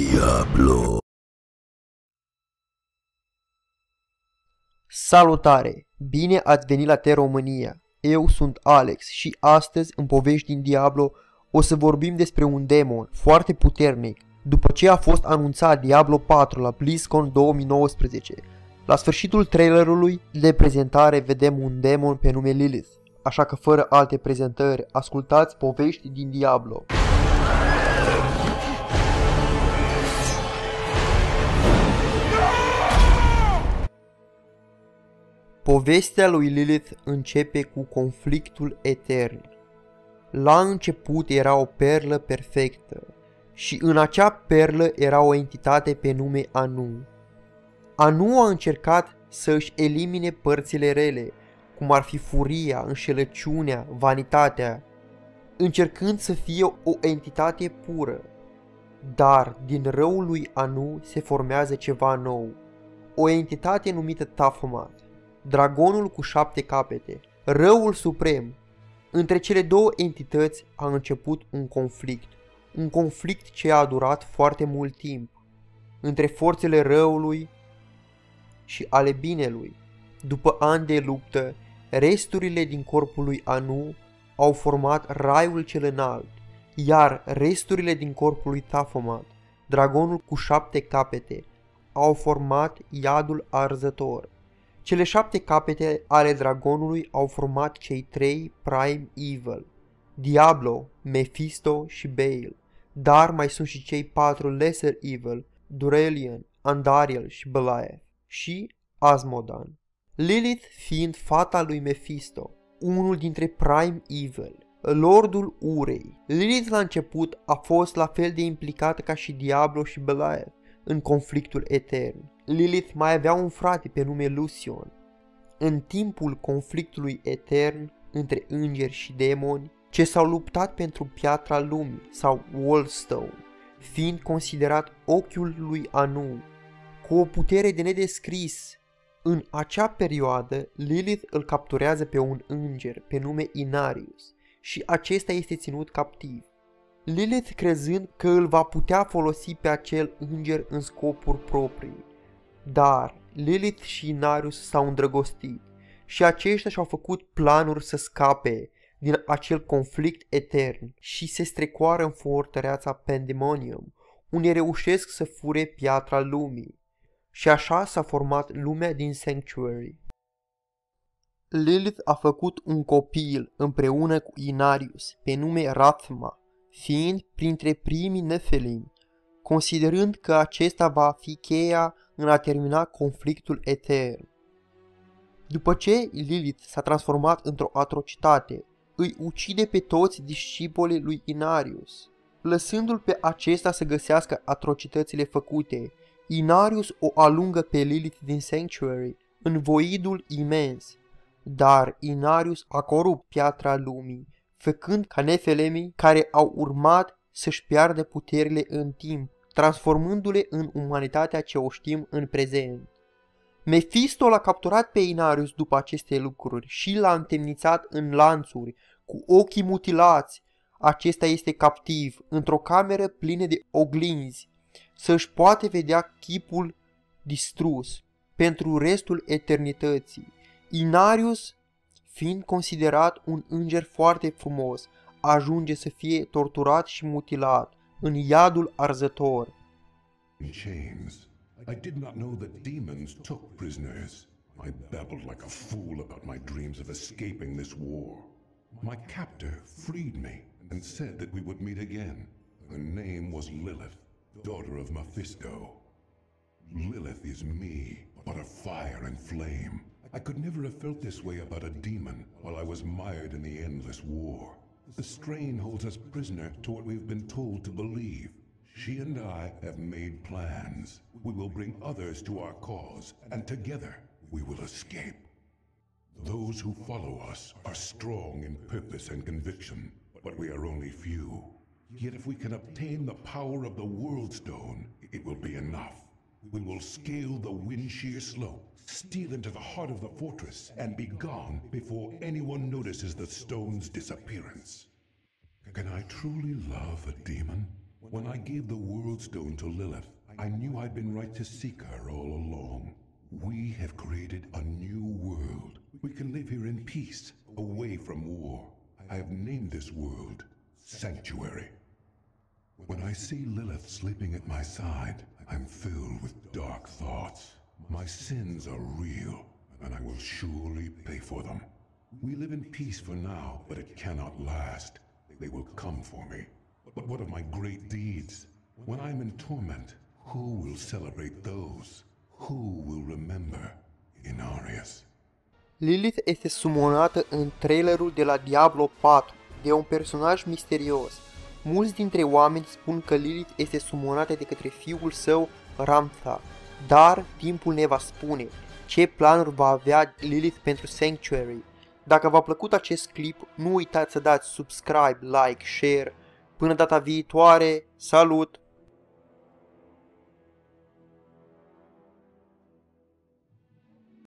Diablo. Salutare! Bine ați venit la Te România! Eu sunt Alex și astăzi, în povești din Diablo, o să vorbim despre un demon foarte puternic, după ce a fost anunțat Diablo 4 la BlizzCon 2019. La sfârșitul trailerului de prezentare vedem un demon pe nume Lilith, așa că fără alte prezentări, ascultați povești din Diablo. Povestea lui Lilith începe cu conflictul etern. La început era o perlă perfectă și în acea perlă era o entitate pe nume Anu. Anu a încercat să își elimine părțile rele, cum ar fi furia, înșelăciunea, vanitatea, încercând să fie o entitate pură. Dar din răul lui Anu se formează ceva nou, o entitate numită Tafomat dragonul cu șapte capete, răul suprem. Între cele două entități a început un conflict, un conflict ce a durat foarte mult timp, între forțele răului și ale binelui. După ani de luptă, resturile din corpul lui Anu au format raiul cel înalt, iar resturile din corpul lui Tafomat, dragonul cu șapte capete, au format iadul arzător. Cele șapte capete ale dragonului au format cei trei Prime Evil, Diablo, Mephisto și Bale, dar mai sunt și cei patru Lesser Evil, Durelian, Andariel și Belial și Asmodan. Lilith fiind fata lui Mephisto, unul dintre Prime Evil, Lordul Urei. Lilith la început a fost la fel de implicată ca și Diablo și Belial în conflictul etern. Lilith mai avea un frate pe nume Lucion. În timpul conflictului etern între îngeri și demoni, ce s-au luptat pentru piatra lumii sau Wallstone, fiind considerat ochiul lui Anu, cu o putere de nedescris. În acea perioadă, Lilith îl capturează pe un înger pe nume Inarius și acesta este ținut captiv. Lilith crezând că îl va putea folosi pe acel înger în scopuri proprii. Dar Lilith și Inarius s-au îndrăgostit și aceștia și-au făcut planuri să scape din acel conflict etern și se strecoară în fortăreața Pandemonium, unde reușesc să fure piatra lumii. Și așa s-a format lumea din Sanctuary. Lilith a făcut un copil împreună cu Inarius pe nume Rathma, fiind printre primii Nephilim, considerând că acesta va fi cheia în a termina conflictul etern. După ce Lilith s-a transformat într-o atrocitate, îi ucide pe toți discipolii lui Inarius. Lăsându-l pe acesta să găsească atrocitățile făcute, Inarius o alungă pe Lilith din Sanctuary în voidul imens. Dar Inarius a corupt piatra lumii, făcând ca nefelemii care au urmat să-și piardă puterile în timp, transformându-le în umanitatea ce o știm în prezent. Mephisto l-a capturat pe Inarius după aceste lucruri și l-a întemnițat în lanțuri, cu ochii mutilați. Acesta este captiv, într-o cameră plină de oglinzi, să-și poate vedea chipul distrus pentru restul eternității. Inarius, fiind considerat un înger foarte frumos, ajunge să fie torturat și mutilat în iadul arzător. In chains. I did not know that demons took prisoners. I babbled like a fool about my dreams of escaping this war. My captor freed me and said that we would meet again. Her name was Lilith, daughter of Mephisto. Lilith is me, but a fire and flame. I could never have felt this way about a demon while I was mired in the endless war. The strain holds us prisoner to what we've been told to believe. She and I have made plans. We will bring others to our cause, and together we will escape. Those who follow us are strong in purpose and conviction, but we are only few. Yet if we can obtain the power of the World Stone, it will be enough. We will scale the wind shear Slope, steal into the heart of the fortress, and be gone before anyone notices the stone's disappearance. Can I truly love a demon? When I gave the World Stone to Lilith, I knew I'd been right to seek her all along. We have created a new world. We can live here in peace, away from war. I have named this world Sanctuary. When I see Lilith sleeping at my side, I'm filled with dark thoughts. My sins are real, and I will surely pay for them. We live in peace for now, but it cannot last. They will come for me. But what of my great deeds? When I'm in torment, who will celebrate those? Who will remember Inarius? Lilith este sumonată în trailerul de la Diablo 4 de un personaj misterios. Mulți dintre oameni spun că Lilith este sumonată de către fiul său, Ramtha, dar timpul ne va spune ce planuri va avea Lilith pentru Sanctuary. Dacă v-a plăcut acest clip, nu uitați să dați subscribe, like, share. Până data viitoare, salut!